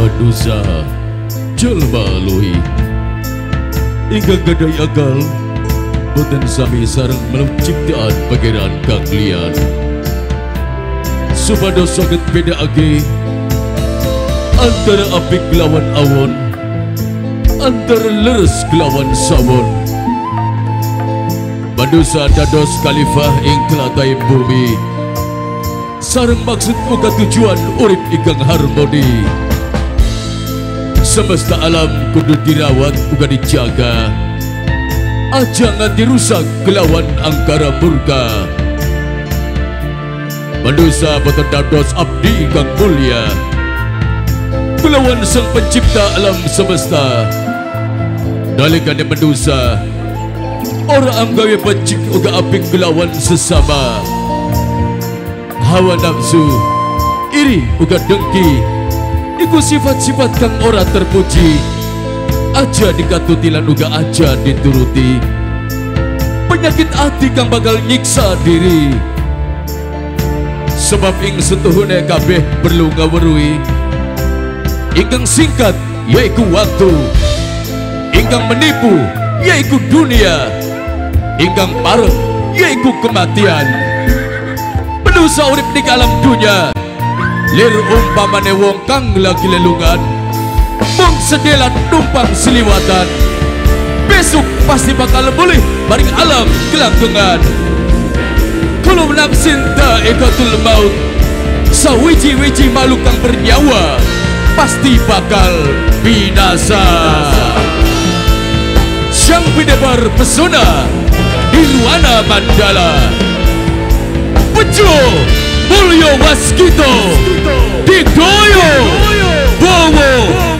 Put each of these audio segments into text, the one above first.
manusia jelma luhi ingkang gadai agal boten sami sareng melem ciptaan pangeran kang lian. Supados saged bedaake antara apik lawan awon antara leres kelawan sawon. Manusia dados khalifah ing telatai bumi. Sareng maksud uga tujuan urip ingkang harmoni semesta alam kudu dirawat uga dijaga. Aja nganti rusak kelawan angkara murka. Manusia boten dados abdi ingkang mulia. Kelawan sang pencipta alam semesta. Nalikane manusia ora anggawe becik uga apik kelawan sesama. Hawa nafsu iri uga dengki iku sifat-sifat kang ora terpuji. Aja dikatuti lan uga aja dituruti. Penyakit hati kang bakal nyiksa diri. Sebab ing setuhune kabeh perlu ngawerui. Ingkang singkat yaiku waktu. Ingkang menipu yaiku dunia. Ingkang pareng yaiku kematian. Manusia urip di alam dunia lir umpamane wong kang lagi lelungan. Mung sedelan numpang seliwatan. Besok pasti bakal boleh maring alam kelanggengan kalau nafsin ekatul maut. Sawiji-wiji makhluk kang bernyawa pasti bakal binasa. Sang Bidebar Pesona Nirwana Mandala. Bejo Julio Mosquito, Victorio, Bobo,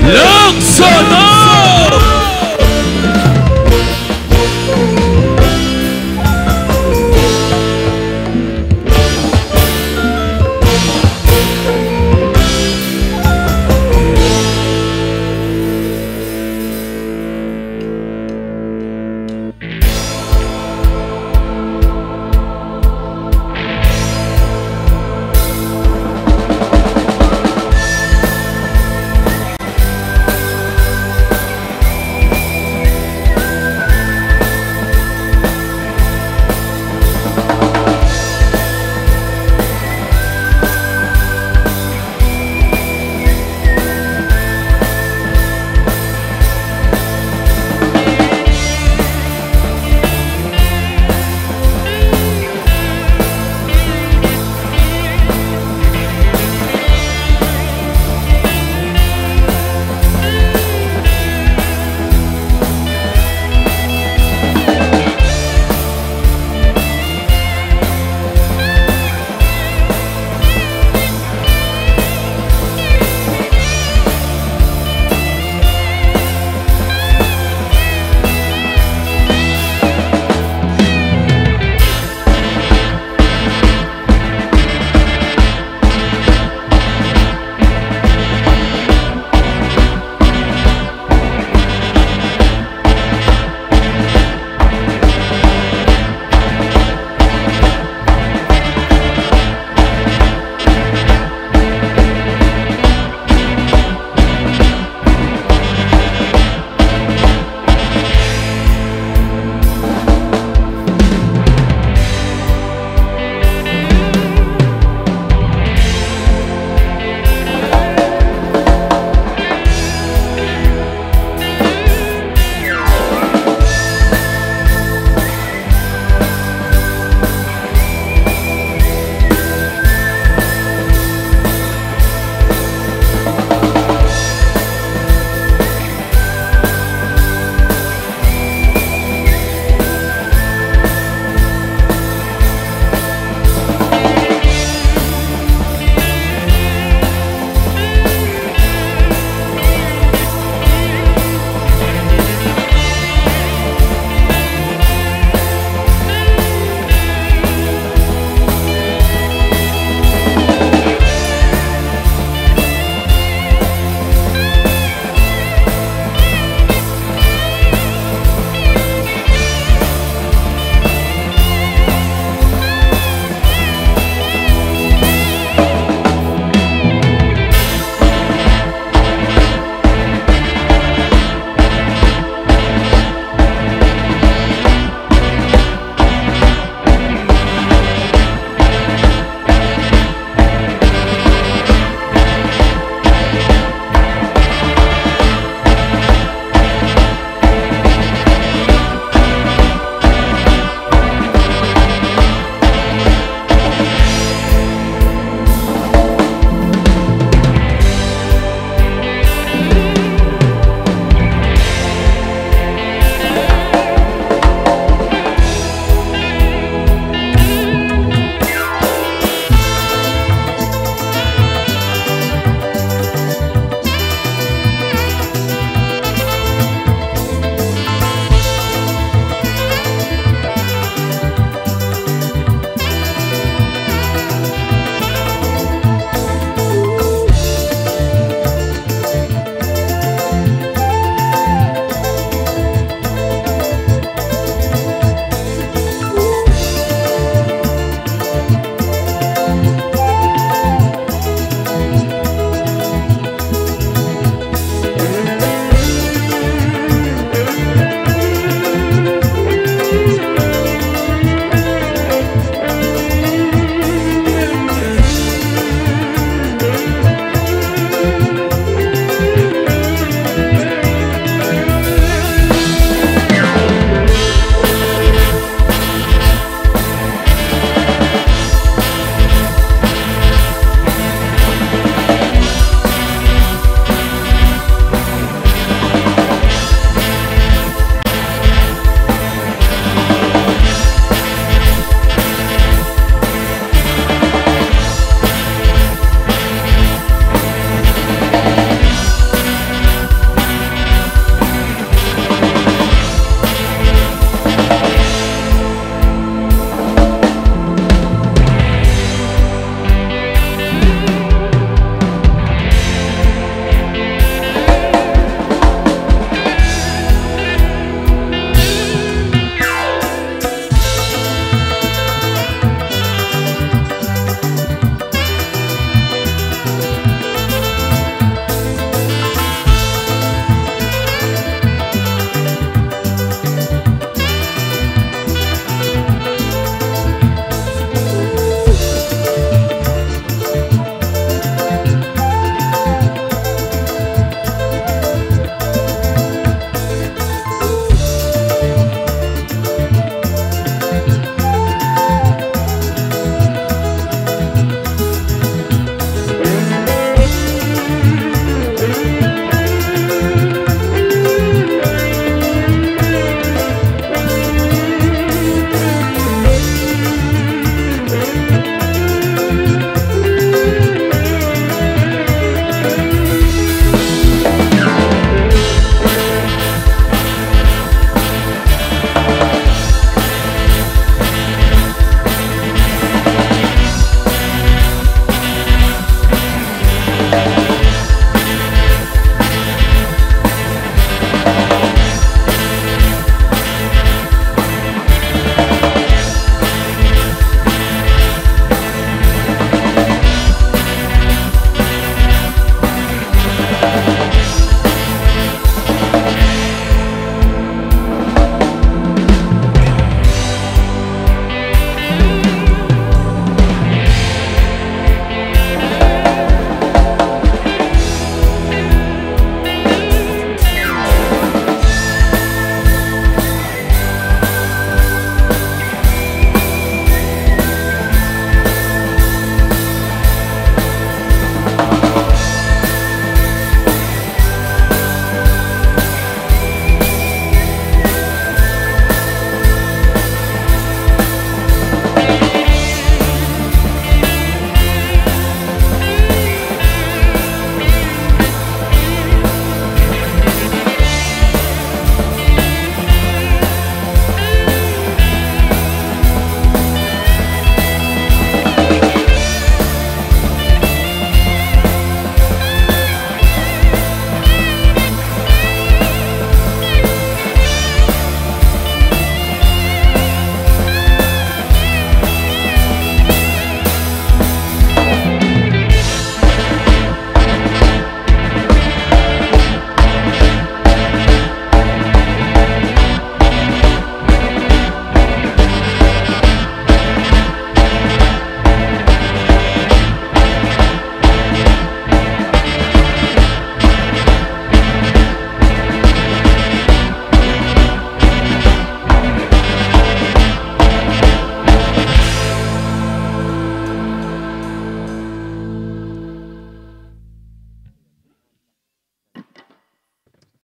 Longson.